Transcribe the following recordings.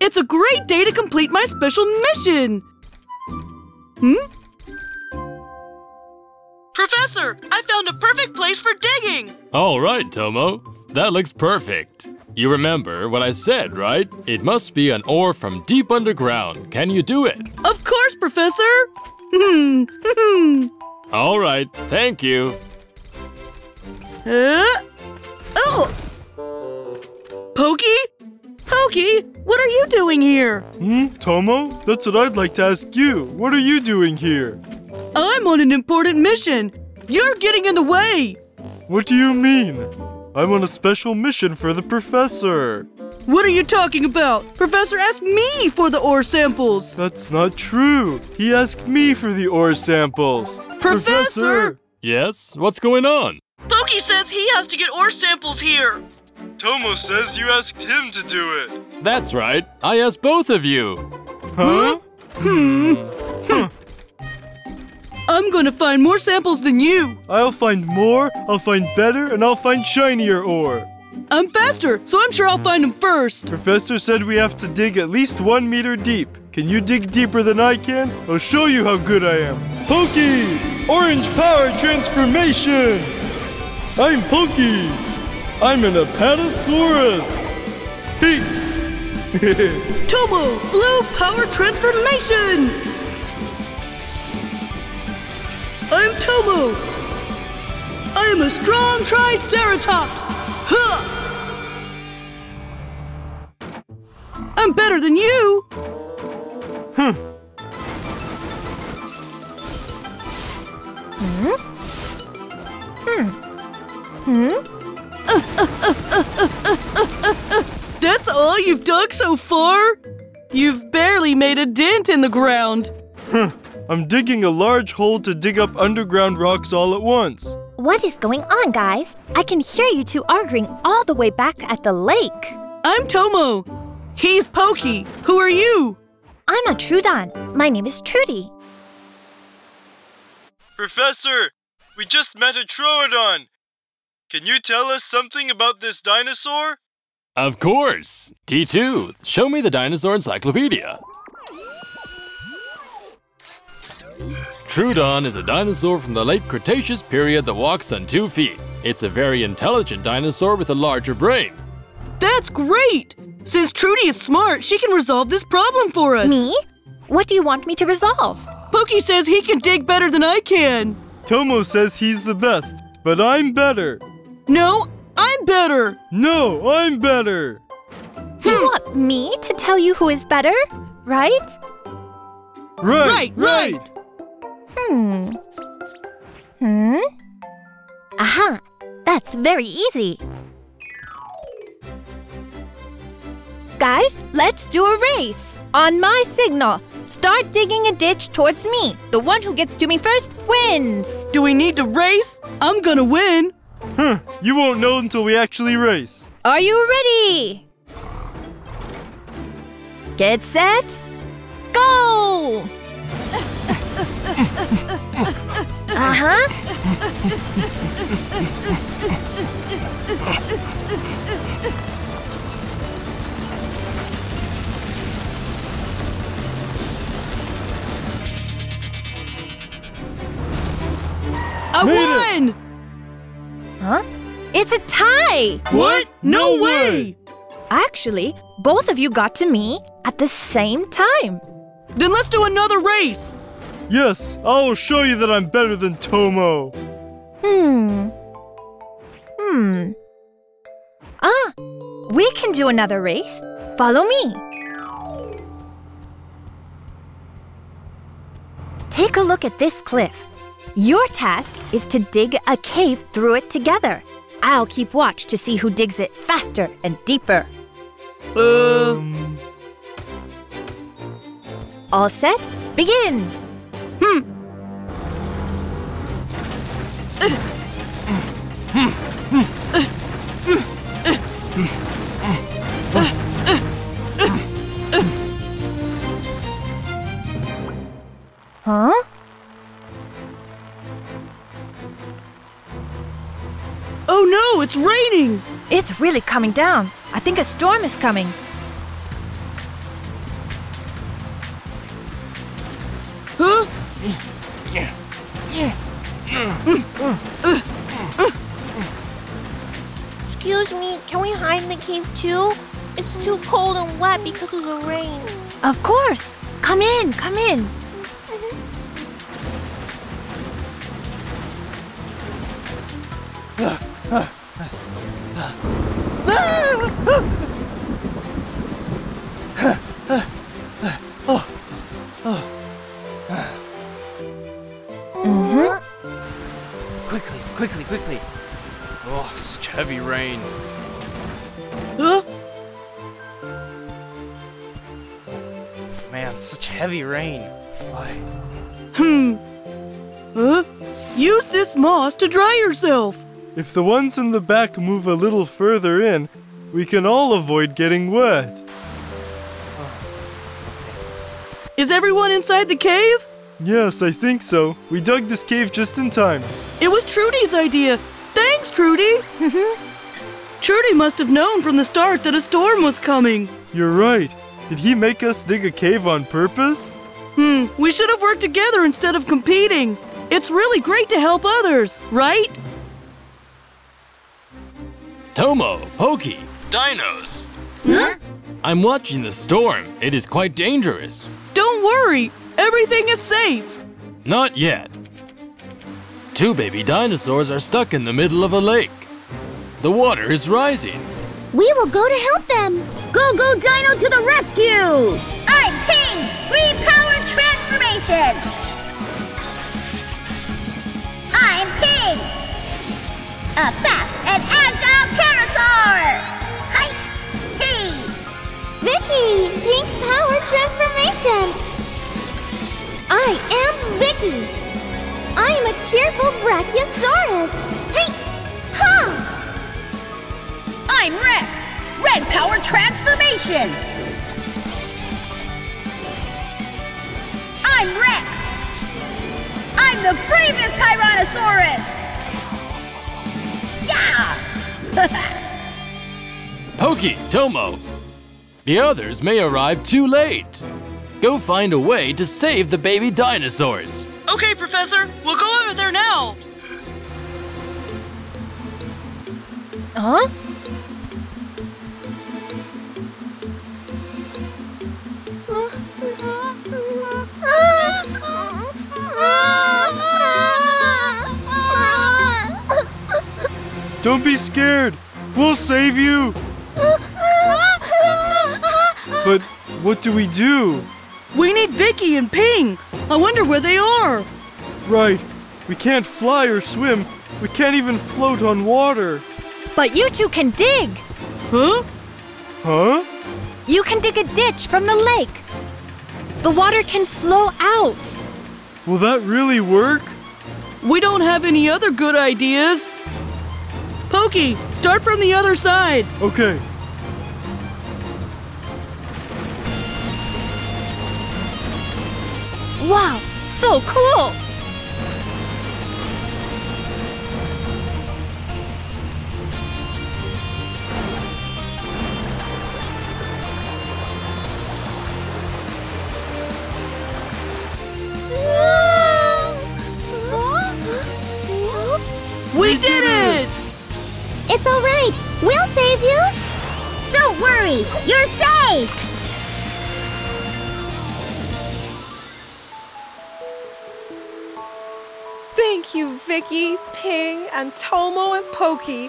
It's a great day to complete my special mission. Hmm? Professor, I found a perfect place for digging. All right, Tomo. That looks perfect. You remember what I said, right? It must be an ore from deep underground. Can you do it? Of course, Professor. Hmm. All right, thank you. Uh, oh! Pokey? Pokey, what are you doing here? Hmm, Tomo? That's what I'd like to ask you. What are you doing here? I'm on an important mission. You're getting in the way. What do you mean? I'm on a special mission for the professor. What are you talking about? Professor asked me for the ore samples. That's not true. He asked me for the ore samples. Professor! Yes? What's going on? Pokey says he has to get ore samples here. Tomo says you asked him to do it. That's right. I asked both of you. Huh? Hmm. hmm. I'm gonna find more samples than you. I'll find more, I'll find better, and I'll find shinier ore. I'm faster, so I'm sure I'll find them first. Professor said we have to dig at least one meter deep. Can you dig deeper than I can? I'll show you how good I am. Pokey! Orange power transformation! I'm Pokey! I'm an Apatosaurus! Hey! Tomo, blue power transformation! I'm Tomo! I am a strong Triceratops! Huh! I'm better than you! That's all hmm. Hmm. Hmm. You've dug so far? You've barely made a dent in the ground. Huh. I'm digging a large hole to dig up underground rocks all at once. What is going on, guys? I can hear you two arguing all the way back at the lake. I'm Tomo. He's Pokey. Who are you? I'm a Troodon. My name is Trudy. Professor, we just met a Troodon. Can you tell us something about this dinosaur? Of course. T2, show me the dinosaur encyclopedia. Troodon is a dinosaur from the late Cretaceous period that walks on two feet. It's a very intelligent dinosaur with a larger brain. That's great! Since Trudy is smart, she can resolve this problem for us. Me? What do you want me to resolve? Pokey says he can dig better than I can. Tomo says he's the best, but I'm better. No, I'm better. No, I'm better. You want me to tell you who is better, right? Right, Right, right. Hmm. Hmm? Aha! That's very easy. Guys, let's do a race. On my signal, start digging a ditch towards me. The one who gets to me first wins. Do we need to race? I'm gonna win. Huh, you won't know until we actually race. Are you ready? Get set, go! uh huh. I Made won! Huh? It's a tie! What? No way! Actually, both of you got to me at the same time. Then let's do another race. Yes, I will show you that I'm better than Tomo. Hmm. Hmm. Ah, we can do another race. Follow me. Take a look at this cliff. Your task is to dig a cave through it together. I'll keep watch to see who digs it faster and deeper. Um, All set? Begin! Huh? No, it's really coming down. I think a storm is coming. Huh? Excuse me, can we hide in the cave too? It's too cold and wet because of the rain. Of course. Come in, come in. Uh, uh, Quickly, quickly, quickly. Oh, such heavy rain. Huh? Man, such heavy rain. Why? Hmm. Huh? Use this moss to dry yourself. If the ones in the back move a little further in, we can all avoid getting wet. Is everyone inside the cave? Yes, I think so. We dug this cave just in time. It was Trudy's idea. Thanks, Trudy. Trudy must have known from the start that a storm was coming. You're right. Did he make us dig a cave on purpose? Hmm, we should have worked together instead of competing. It's really great to help others, right? Tomo, Pokey, dinos. Huh? I'm watching the storm. It is quite dangerous. Don't worry, everything is safe. Not yet. Two baby dinosaurs are stuck in the middle of a lake. The water is rising. We will go to help them. Go, go, Dino to the rescue! I'm Ping! Green Power Transformation! I'm Ping! A fast and agile pterosaur! Height! Hey! Vicky, pink power transformation. I am Vicky. I am a cheerful Brachiosaurus. Hey, ha! I'm Rex! Red Power Transformation! I'm Rex! I'm the bravest Tyrannosaurus! Yeah! Pokey, Tomo. The others may arrive too late. Go find a way to save the baby dinosaurs. Okay, Professor, we'll go over there now. Huh? Don't be scared. We'll save you. But what do we do? We need Vicky and Ping. I wonder where they are. Right. We can't fly or swim. We can't even float on water. But you two can dig. Huh? Huh? You can dig a ditch from the lake. The water can flow out. Will that really work? We don't have any other good ideas. Pokey, start from the other side. Okay. Wow, so cool. Thank you, Vicky, Ping, and Tomo and Pokey.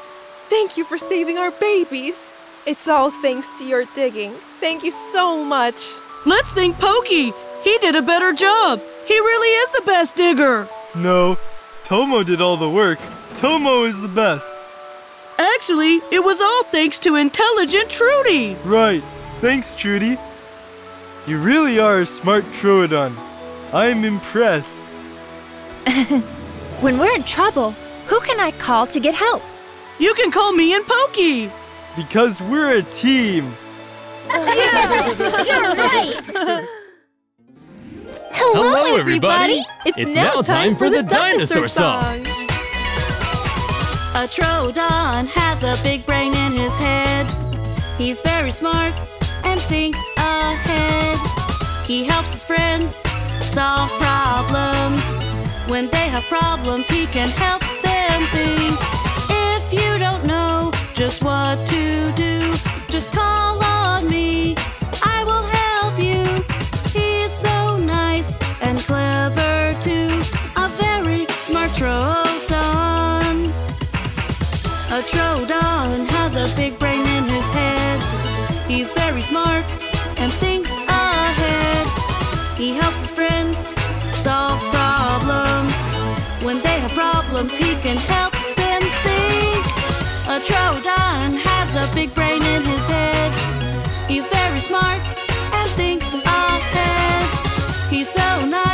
Thank you for saving our babies. It's all thanks to your digging. Thank you so much. Let's thank Pokey. He did a better job. He really is the best digger. No. Tomo did all the work. Tomo is the best. Actually, it was all thanks to intelligent Trudy. Right. Thanks, Trudy. You really are a smart Troodon. I'm impressed. When we're in trouble, who can I call to get help? You can call me and Pokey. Because we're a team. You're right! Hello, everybody. It's now time for the dinosaur song. A Troodon has a big brain in his head. He's very smart and thinks ahead. He helps his friends solve problems. When they have problems, he can help them think. If you don't know just what to do, just call on me. smart and thinks ahead. He's so nice.